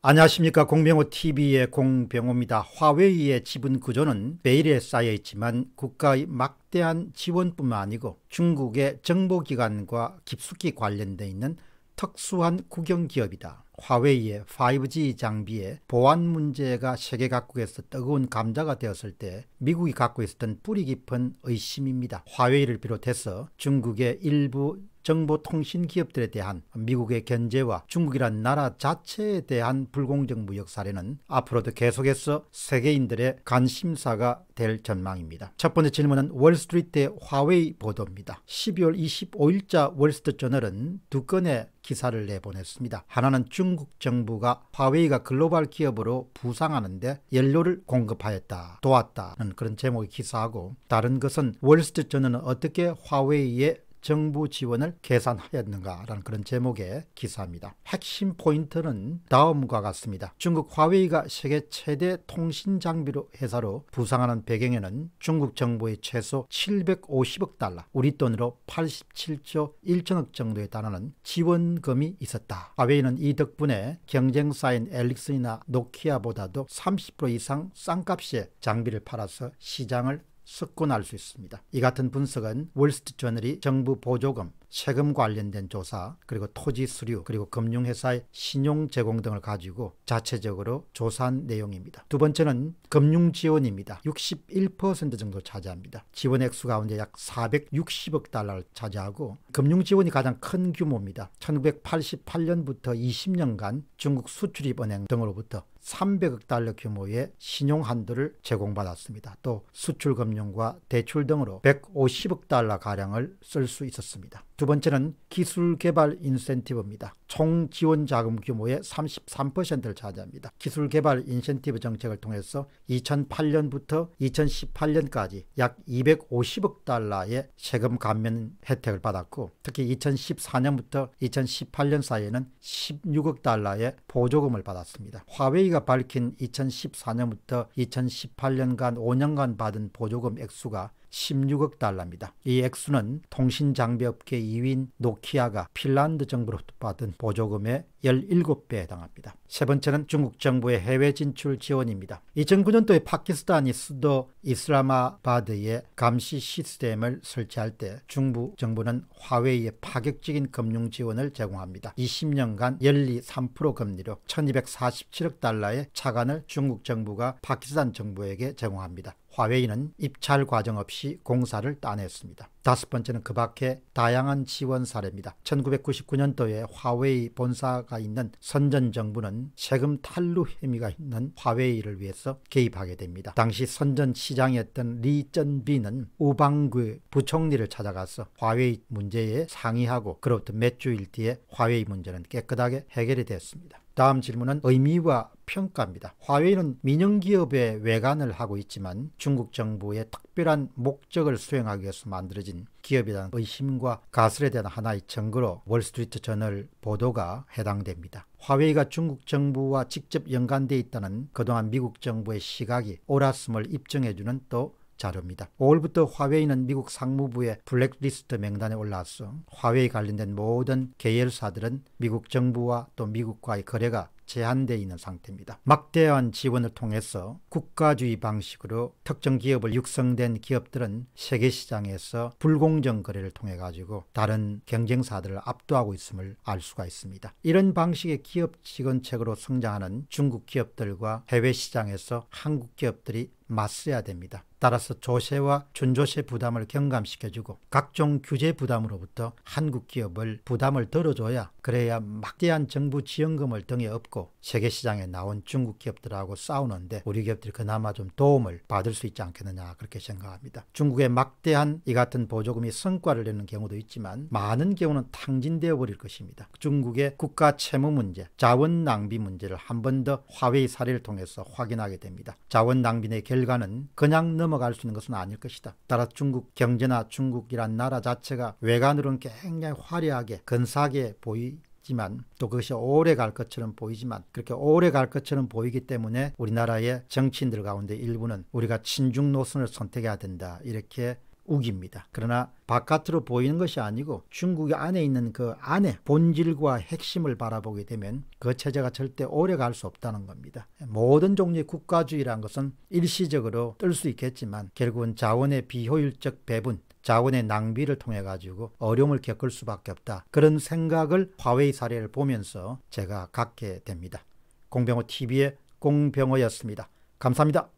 안녕하십니까 공병호 TV의 공병호입니다. 화웨이의 지분 구조는 베일에 쌓여 있지만 국가의 막대한 지원뿐만 아니고 중국의 정보기관과 깊숙이 관련되어 있는 특수한 국영기업이다. 화웨이의 5G 장비의 보안 문제가 세계 각국에서 뜨거운 감자가 되었을 때 미국이 갖고 있었던 뿌리 깊은 의심입니다. 화웨이를 비롯해서 중국의 일부 정보통신 기업들에 대한 미국의 견제와 중국이란 나라 자체에 대한 불공정 무역 사례는 앞으로도 계속해서 세계인들의 관심사가 될 전망입니다. 첫 번째 질문은 월스트리트의 화웨이 보도입니다. 12월 25일자 월스트리트저널은 두 건의 기사를 내보냈습니다. 하나는 중국 정부가 화웨이가 글로벌 기업으로 부상하는데 연료를 공급하였다, 도왔다는 그런 제목의 기사하고 다른 것은 월스트리트저널은 어떻게 화웨이의 정부 지원을 계산하였는가라는 그런 제목의 기사입니다. 핵심 포인트는 다음과 같습니다. 중국 화웨이가 세계 최대 통신 장비로 회사로 부상하는 배경에는 중국 정부의 최소 750억 달러, 우리 돈으로 87조 1천억 정도에 달하는 지원금이 있었다. 화웨이는 이 덕분에 경쟁사인 엘릭슨이나 노키아보다도 30% 이상 싼 값에 장비를 팔아서 시장을 석권할 수 있습니다. 이 같은 분석은 월스트저널이 정부 보조금, 세금 관련된 조사, 그리고 토지 수류, 그리고 금융회사의 신용 제공 등을 가지고 자체적으로 조사한 내용입니다. 두 번째는 금융 지원입니다. 61% 정도 차지합니다. 지원 액수 가운데 약 460억 달러를 차지하고 금융 지원이 가장 큰 규모입니다. 1988년부터 20년간 중국 수출입은행 등으로부터 300억 달러 규모의 신용 한도를 제공받았습니다. 또 수출 금융과 대출 등으로 150억 달러 가량을 쓸 수 있었습니다. 두 번째는 기술 개발 인센티브입니다. 총 지원 자금 규모의 33%를 차지합니다. 기술 개발 인센티브 정책을 통해서 2008년부터 2018년까지 약 250억 달러의 세금 감면 혜택을 받았고 특히 2014년부터 2018년 사이에는 16억 달러의 보조금을 받았습니다. 화웨이가 밝힌 2014년부터 2018년간 5년간 받은 보조금 액수가 16억 달러입니다. 이 액수는 통신 장비업계 2위인 노키아가 핀란드 정부로부터 받은 보조금의 17배에 해당합니다. 세 번째는 중국 정부의 해외 진출 지원입니다. 2009년도에 파키스탄이 수도 이슬라마바드에 감시 시스템을 설치할 때 중부 정부는 화웨이에 파격적인 금융 지원을 제공합니다. 20년간 연리 3% 금리로 1247억 달러의 차관을 중국 정부가 파키스탄 정부에게 제공합니다. 화웨이는 입찰 과정 없이 공사를 따냈습니다. 다섯 번째는 그 밖에 다양한 지원 사례입니다. 1999년도에 화웨이 본사가 있는 선전 정부는 세금 탈루 혐의가 있는 화웨이를 위해서 개입하게 됩니다. 당시 선전 시장이었던 리전비는 우방구 부총리를 찾아가서 화웨이 문제에 상의하고 그로부터 몇 주일 뒤에 화웨이 문제는 깨끗하게 해결이 됐습니다. 다음 질문은 의미와 평가입니다. 화웨이는 민영기업의 외관을 하고 있지만 중국 정부의 특별한 목적을 수행하기 위해서 만들어진 기업이라는 의심과 가설에 대한 하나의 증거로 월스트리트 저널 보도가 해당됩니다. 화웨이가 중국 정부와 직접 연관되어 있다는 그동안 미국 정부의 시각이 옳았음을 입증해주는 또 자료입니다. 5월부터 화웨이는 미국 상무부의 블랙리스트 명단에 올라왔어 화웨이 관련된 모든 계열사들은 미국 정부와 또 미국과의 거래가 제한되어 있는 상태입니다. 막대한 지원을 통해서 국가주의 방식으로 특정 기업을 육성된 기업들은 세계 시장에서 불공정 거래를 통해 가지고 다른 경쟁사들을 압도하고 있음을 알 수가 있습니다. 이런 방식의 기업 직원책으로 성장하는 중국 기업들과 해외 시장에서 한국 기업들이 맞서야 됩니다. 따라서 조세와 준조세 부담을 경감시켜주고 각종 규제 부담으로부터 한국 기업을 부담을 덜어줘야 그래야 막대한 정부 지원금을 등에 업고 세계 시장에 나온 중국 기업들하고 싸우는데 우리 기업들이 그나마 좀 도움을 받을 수 있지 않겠느냐 그렇게 생각합니다. 중국의 막대한 이 같은 보조금이 성과를 내는 경우도 있지만 많은 경우는 탕진되어 버릴 것입니다. 중국의 국가 채무 문제, 자원 낭비 문제를 한 번 더 화웨이 사례를 통해서 확인하게 됩니다. 자원 낭비의 결 과는 그냥 넘어갈 수 있는 것은 아닐 것이다. 따라 중국 경제나 중국이란 나라 자체가 외관으로는 굉장히 화려하게 근사하게 보이 지만 또 그것이 오래 갈 것처럼 보이지만 그렇게 오래 갈 것처럼 보이기 때문에 우리나라의 정치인들 가운데 일부는 우리가 친중 노선을 선택해야 된다 이렇게 우기입니다. 그러나 바깥으로 보이는 것이 아니고 중국의 안에 있는 그 안에 본질과 핵심을 바라보게 되면 그 체제가 절대 오래 갈 수 없다는 겁니다. 모든 종류의 국가주의란 것은 일시적으로 뜰 수 있겠지만 결국은 자원의 비효율적 배분 자원의 낭비를 통해 가지고 어려움을 겪을 수밖에 없다. 그런 생각을 화웨이 사례를 보면서 제가 갖게 됩니다. 공병호 TV의 공병호였습니다. 감사합니다.